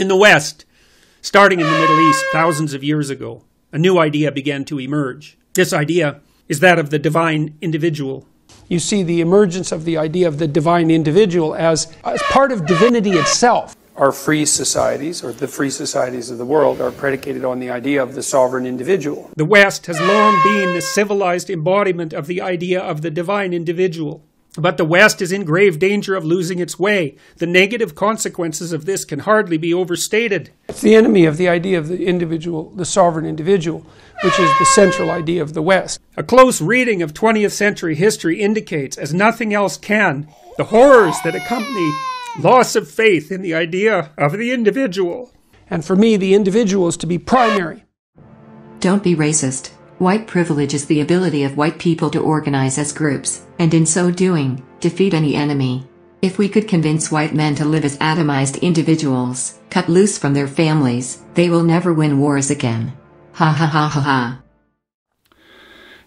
In the West, starting in the Middle East thousands of years ago, a new idea began to emerge. This idea is that of the divine individual. You see the emergence of the idea of the divine individual as, as part of divinity itself. Our free societies, or the free societies of the world, are predicated on the idea of the sovereign individual. The West has long been the civilized embodiment of the idea of the divine individual. But the West is in grave danger of losing its way. The negative consequences of this can hardly be overstated. It's the enemy of the idea of the individual, the sovereign individual, which is the central idea of the West. A close reading of 20th century history indicates, as nothing else can, the horrors that accompany loss of faith in the idea of the individual. And for me, the individual is to be primary. Don't be racist. White privilege is the ability of white people to organize as groups, and in so doing, defeat any enemy. If we could convince white men to live as atomized individuals, cut loose from their families, they will never win wars again. Ha ha ha ha ha.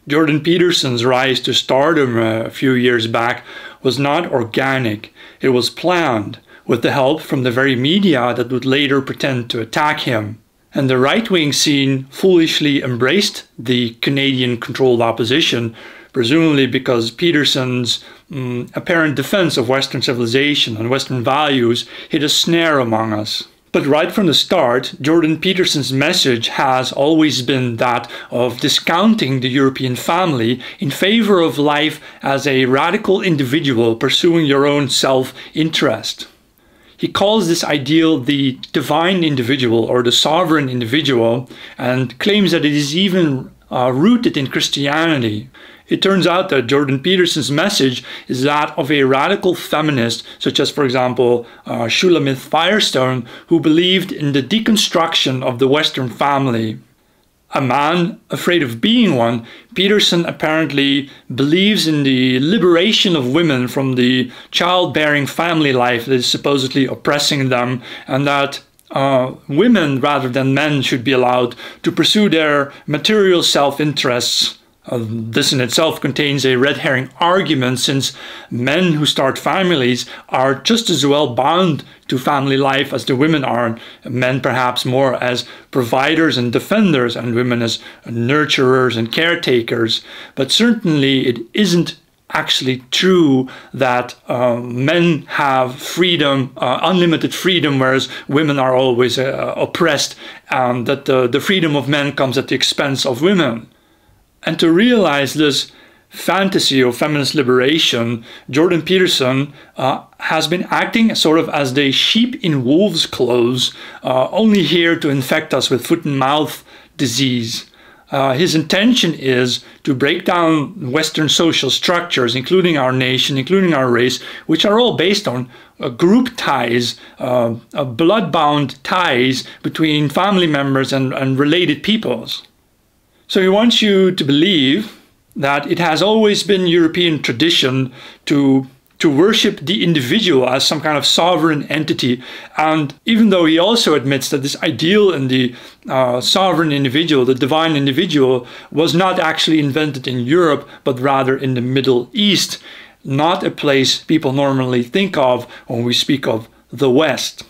Jordan Peterson's rise to stardom uh, a few years back was not organic, it was planned, with the help from the very media that would later pretend to attack him and the right wing scene foolishly embraced the Canadian controlled opposition, presumably because Peterson's um, apparent defense of Western civilization and Western values hit a snare among us. But right from the start, Jordan Peterson's message has always been that of discounting the European family in favor of life as a radical individual pursuing your own self interest. He calls this ideal the divine individual or the sovereign individual and claims that it is even uh, rooted in Christianity. It turns out that Jordan Peterson's message is that of a radical feminist, such as, for example, uh, Shulamith Firestone, who believed in the deconstruction of the Western family a man afraid of being one, Peterson apparently believes in the liberation of women from the childbearing family life that is supposedly oppressing them, and that uh, women rather than men should be allowed to pursue their material self interests uh, this in itself contains a red herring argument since men who start families are just as well bound to family life as the women are, men perhaps more as providers and defenders, and women as nurturers and caretakers. But certainly it isn't actually true that uh, men have freedom, uh, unlimited freedom, whereas women are always uh, oppressed, and that the, the freedom of men comes at the expense of women. And to realize this fantasy of feminist liberation, Jordan Peterson uh, has been acting sort of as the sheep in wolves' clothes, uh, only here to infect us with foot and mouth disease. Uh, his intention is to break down Western social structures, including our nation, including our race, which are all based on uh, group ties, uh, uh blood-bound ties between family members and, and related peoples. So he wants you to believe that it has always been European tradition to to worship the individual as some kind of sovereign entity. And even though he also admits that this ideal in the uh, sovereign individual, the divine individual, was not actually invented in Europe, but rather in the Middle East, not a place people normally think of when we speak of the West.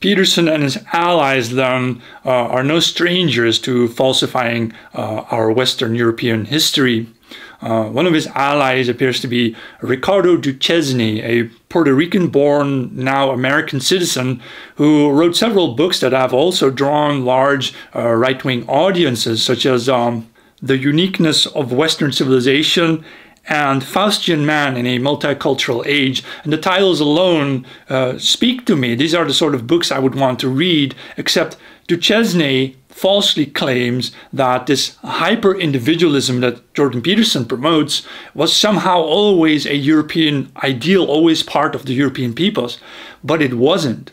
Peterson and his allies then uh, are no strangers to falsifying uh, our Western European history. Uh, one of his allies appears to be Ricardo Duchesne, a Puerto Rican born, now American citizen, who wrote several books that have also drawn large uh, right wing audiences, such as um, The Uniqueness of Western Civilization and Faustian Man in a Multicultural Age. And the titles alone uh, speak to me. These are the sort of books I would want to read, except Duchesne falsely claims that this hyper individualism that Jordan Peterson promotes was somehow always a European ideal, always part of the European peoples. But it wasn't.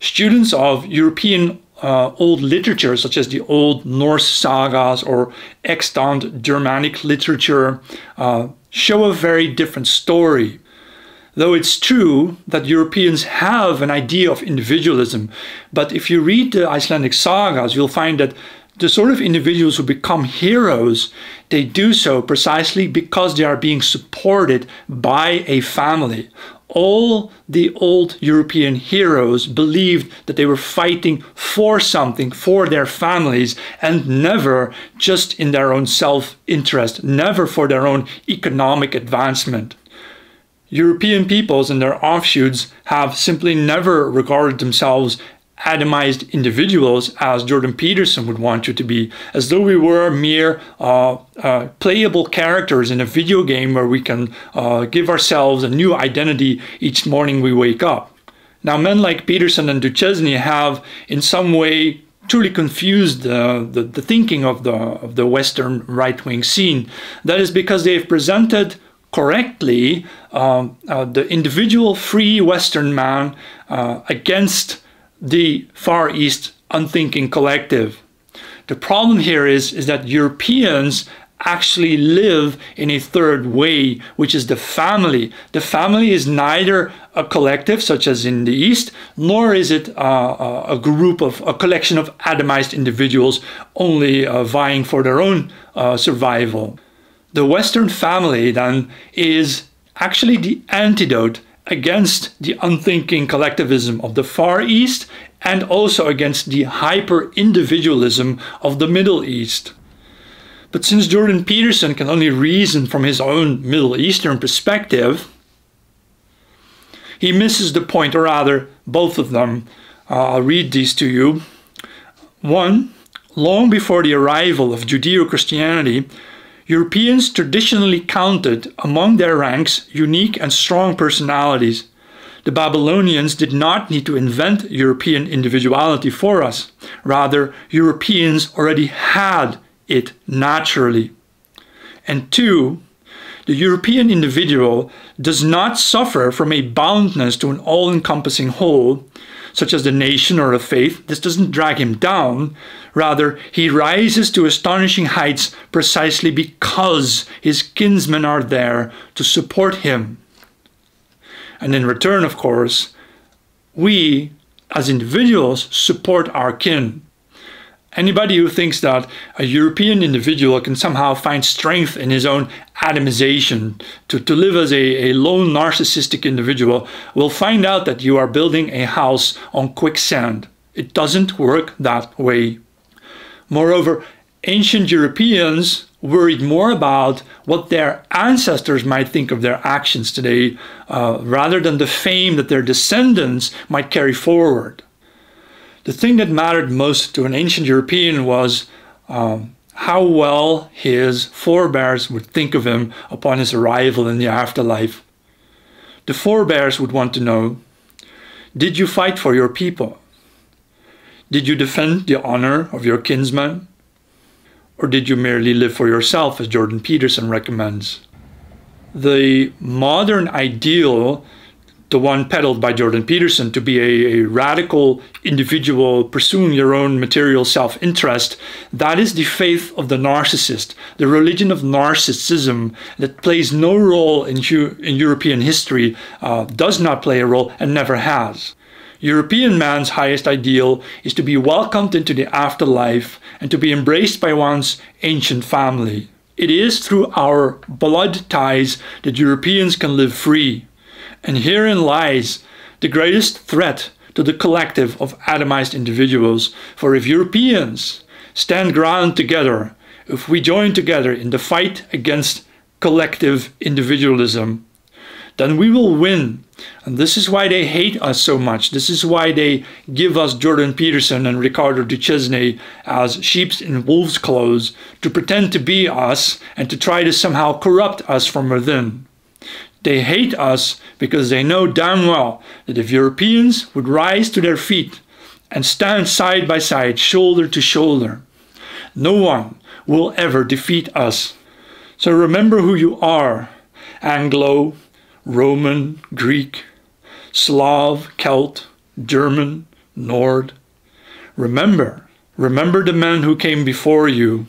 Students of European uh, old literature, such as the old Norse sagas or extant Germanic literature, uh, show a very different story. Though it's true that Europeans have an idea of individualism, but if you read the Icelandic sagas, you'll find that the sort of individuals who become heroes, they do so precisely because they are being supported by a family. All the old European heroes believed that they were fighting for something, for their families, and never just in their own self interest, never for their own economic advancement. European peoples and their offshoots have simply never regarded themselves atomized individuals as Jordan Peterson would want you to be, as though we were mere uh, uh, playable characters in a video game where we can uh, give ourselves a new identity each morning we wake up. Now, men like Peterson and Duchesne have, in some way, truly confused the, the thinking of the, of the Western right wing scene. That is because they've presented correctly um, uh, the individual free Western man uh, against the Far East unthinking collective. The problem here is, is that Europeans actually live in a third way, which is the family. The family is neither a collective, such as in the East, nor is it uh, a group of a collection of atomized individuals only uh, vying for their own uh, survival. The Western family, then, is actually the antidote against the unthinking collectivism of the Far East and also against the hyper individualism of the Middle East. But since Jordan Peterson can only reason from his own Middle Eastern perspective, he misses the point, or rather, both of them. Uh, I'll read these to you. One, long before the arrival of Judeo Christianity, Europeans traditionally counted among their ranks unique and strong personalities. The Babylonians did not need to invent European individuality for us. Rather, Europeans already had it naturally. And two, the European individual does not suffer from a boundness to an all encompassing whole, such as the nation or a faith, this doesn't drag him down. Rather, he rises to astonishing heights precisely because his kinsmen are there to support him. And in return, of course, we as individuals support our kin. Anybody who thinks that a European individual can somehow find strength in his own atomization to, to live as a, a lone narcissistic individual will find out that you are building a house on quicksand. It doesn't work that way. Moreover, ancient Europeans worried more about what their ancestors might think of their actions today uh, rather than the fame that their descendants might carry forward the thing that mattered most to an ancient European was um, how well his forebears would think of him upon his arrival in the afterlife. The forebears would want to know Did you fight for your people? Did you defend the honor of your kinsmen? Or did you merely live for yourself, as Jordan Peterson recommends? The modern ideal the one peddled by Jordan Peterson to be a, a radical individual pursuing your own material self interest, that is the faith of the narcissist, the religion of narcissism that plays no role in, in European history, uh, does not play a role, and never has. European man's highest ideal is to be welcomed into the afterlife and to be embraced by one's ancient family. It is through our blood ties that Europeans can live free, and herein lies the greatest threat to the collective of atomized individuals. For if Europeans stand ground together, if we join together in the fight against collective individualism, then we will win. And this is why they hate us so much. This is why they give us Jordan Peterson and Ricardo Duchesne as sheep in wolves' clothes to pretend to be us and to try to somehow corrupt us from within. They hate us because they know damn well that if Europeans would rise to their feet and stand side by side, shoulder to shoulder, no one will ever defeat us. So remember who you are Anglo, Roman, Greek, Slav, Celt, German, Nord. Remember, remember the men who came before you,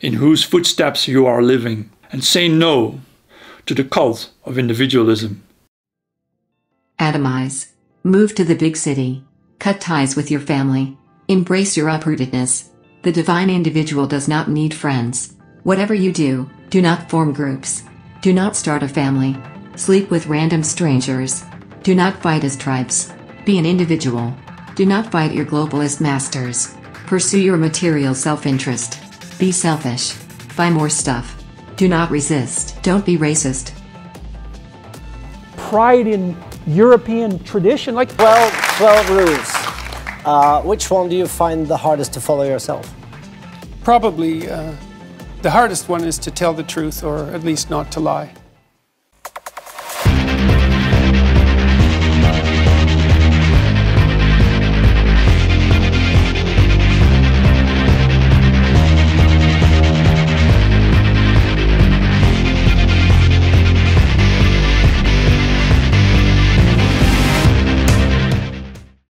in whose footsteps you are living, and say no to the cult of individualism. Atomize. Move to the big city. Cut ties with your family. Embrace your uprootedness. The divine individual does not need friends. Whatever you do, do not form groups. Do not start a family. Sleep with random strangers. Do not fight as tribes. Be an individual. Do not fight your globalist masters. Pursue your material self interest. Be selfish. Buy more stuff. Do not resist. Don't be racist. Pride in European tradition, like 12, 12 rules. Uh, which one do you find the hardest to follow yourself? Probably uh, the hardest one is to tell the truth or at least not to lie.